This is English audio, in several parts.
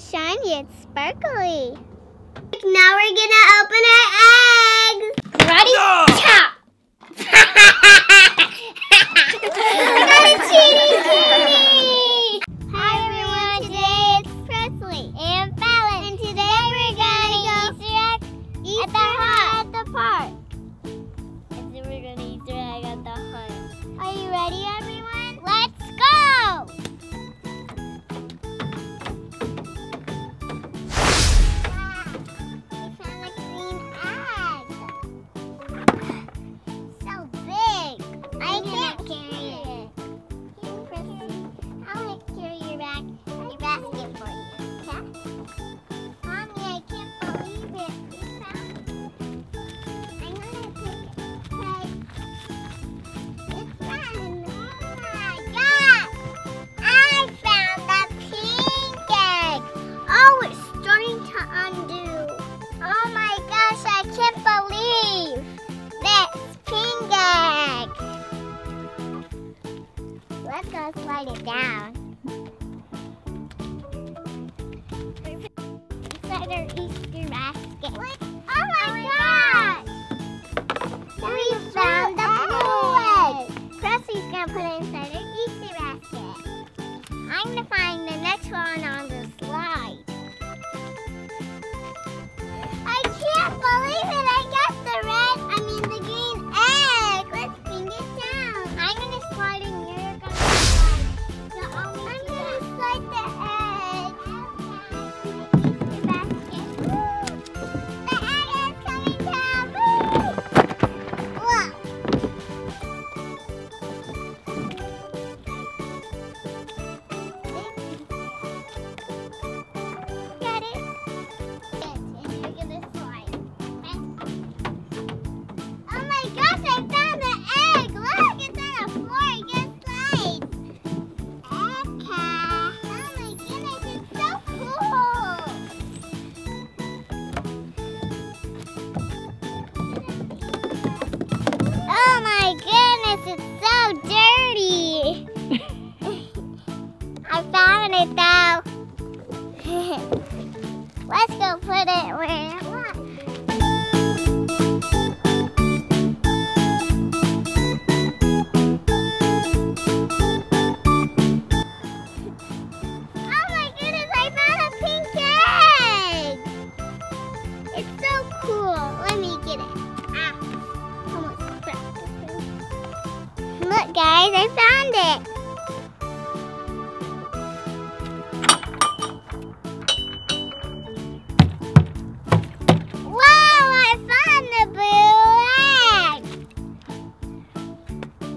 shiny, it's sparkly. Now we're gonna open our eggs. Ready? No! Chop! cheating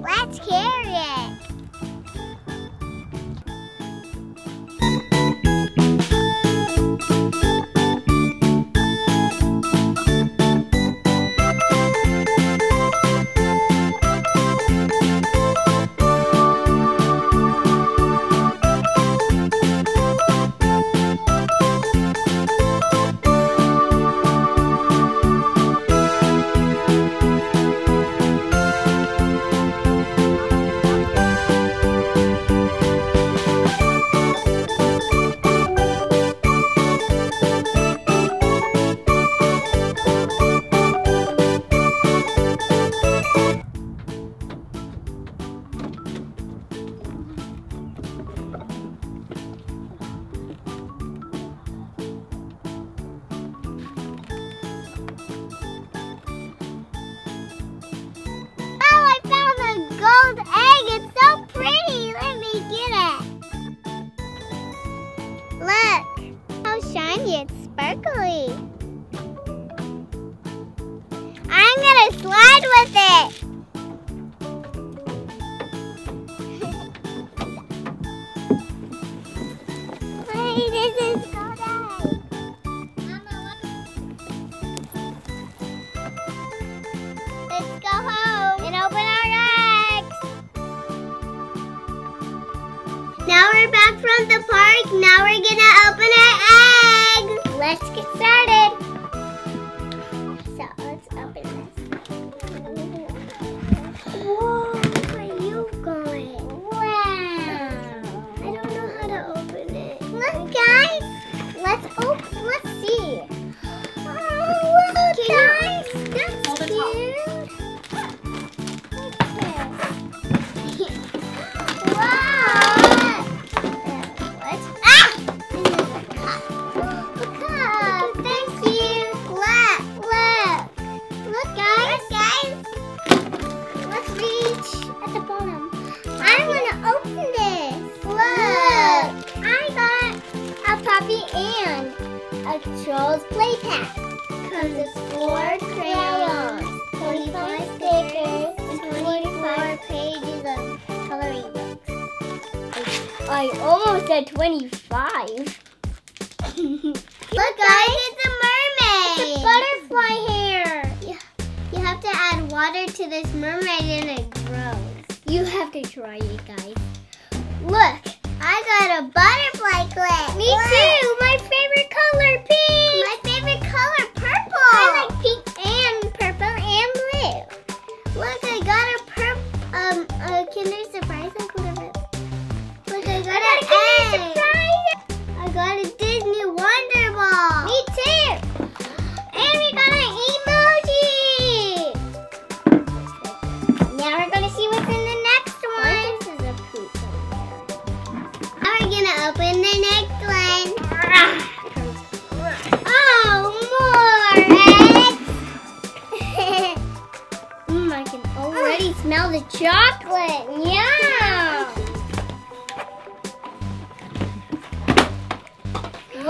Let's carry it. me get it. Look, how shiny it's sparkly. I'm gonna slide with it. Wait, this Let's get started. and a Trolls Play Pack. Comes with four crayons, 25 stickers, and 24 pages of coloring books. I almost said 25. Look guys, it's a mermaid! It's a butterfly hair! You have to add water to this mermaid and it grows. You have to try it, guys. Look! I got a butterfly clip. Me what? too. My favorite color, pink. My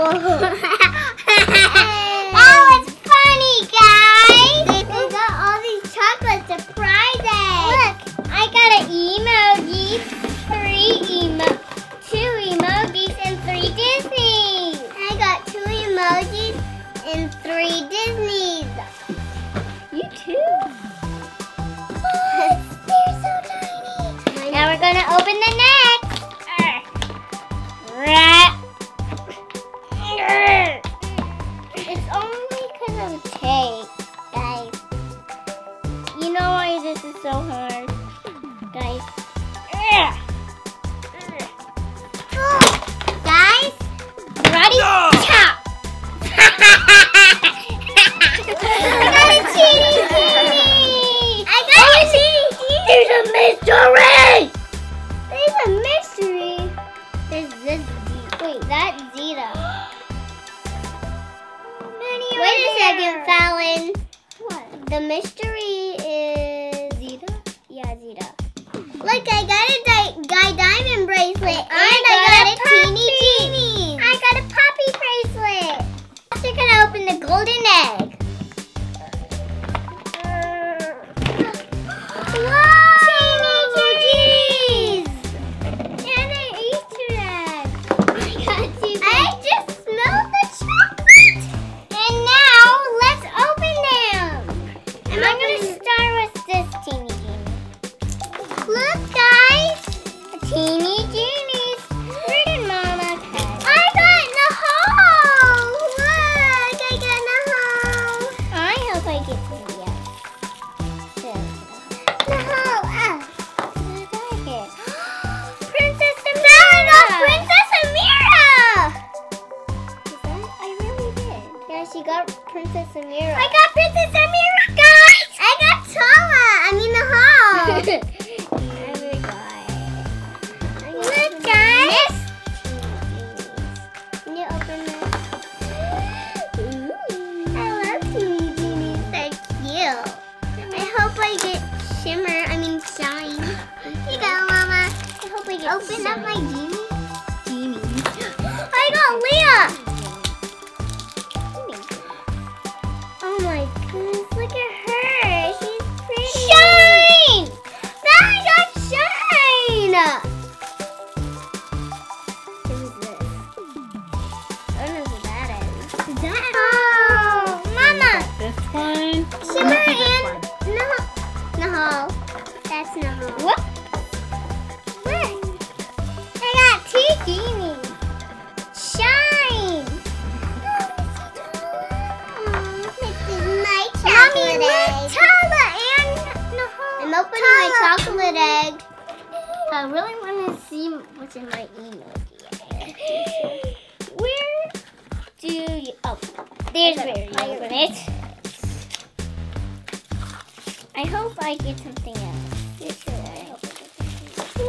funny, guys. We got all these chocolate surprises. Look, I got an emoji, three two emojis, and three Disneys. I got two emojis and three You too? Oh, now we're gonna open the next. mystery! There's a mystery. There's this Z. Wait, that's Zeta. Wait a second, Fallon. What? The mystery is Zeta? Yeah, Zeta. Look, I got a di guy diamond bracelet. And, and I, got, I got a, a teeny teeny. I got a poppy bracelet. After gonna open the golden egg. see what's in my email. Where do you, oh, there's where you. I hope I get something else.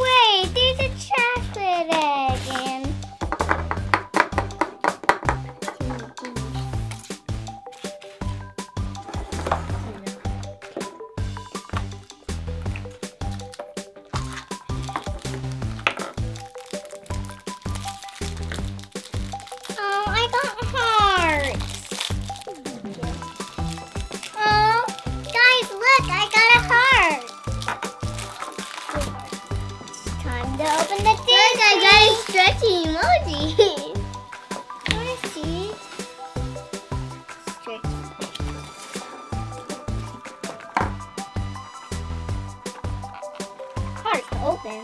Wait, there's a chocolate egg in see. Heart to open.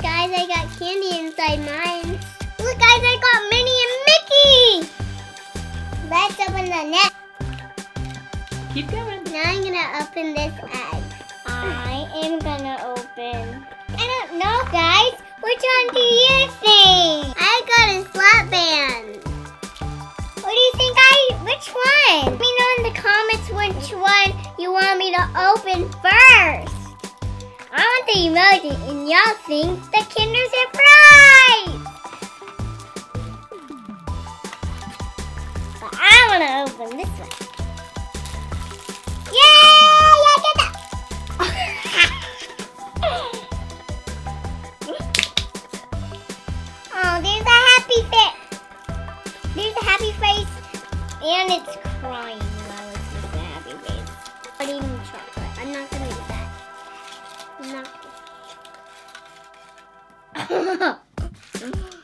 Guys, I got candy inside mine. Look, guys, I got Minnie and Mickey. Let's open the net. Keep going. Now I'm gonna open this egg. I am gonna open. I don't know, guys. Which one do you think? I got a slap band. What do you think I? Which one? Let me know in the comments which one you want me to open first. I want the emoji, and y'all think the Kinder Surprise. But I want to open this one. あっ。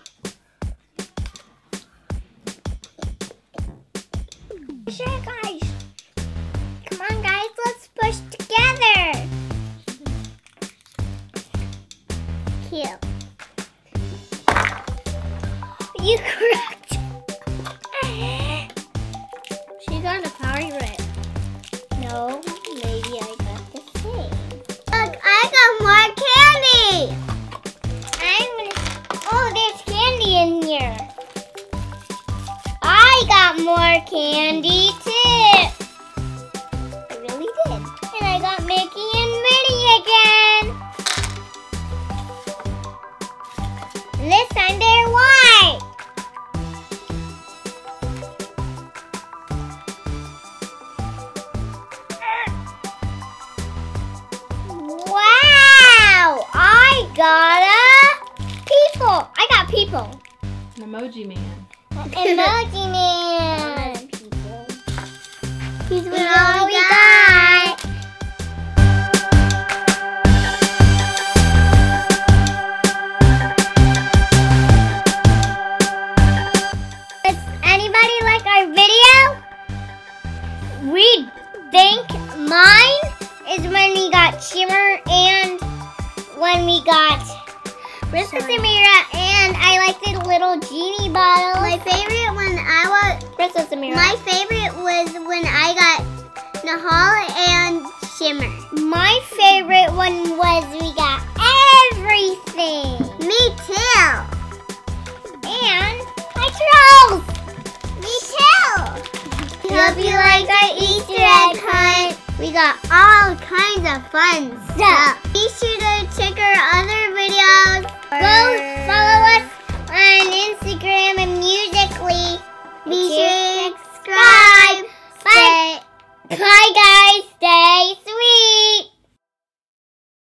People. An emoji man. An Emoji man. He's all we got. Does anybody like our video? We think mine is when we got Shimmer and when we got Princess Samira and I like the little genie bottle. My favorite when I was Princess Samira. My favorite was when I got Nahal and Shimmer. My favorite one was we got everything. Me too. And my trolls. Me too. Hope you like our Easter egg hunt. We got all kinds of fun stuff. Be sure to check our other videos. Go follow us on Instagram and Musical.ly. Be sure to subscribe. Bye. Bye, guys. Stay